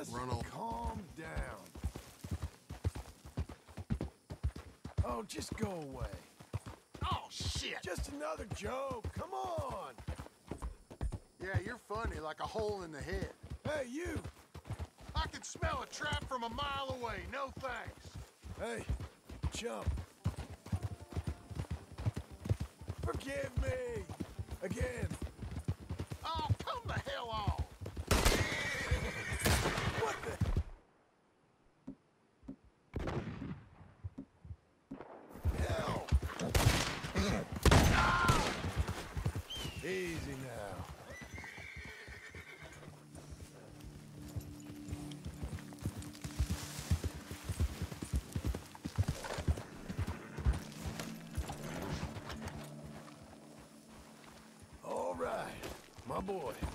Just Run on. calm down. Oh, just go away. Oh, shit! Just another joke. Come on. Yeah, you're funny, like a hole in the head. Hey, you. I can smell a trap from a mile away. No thanks. Hey, chump. Forgive me. Again. Oh, come the hell on! Boy.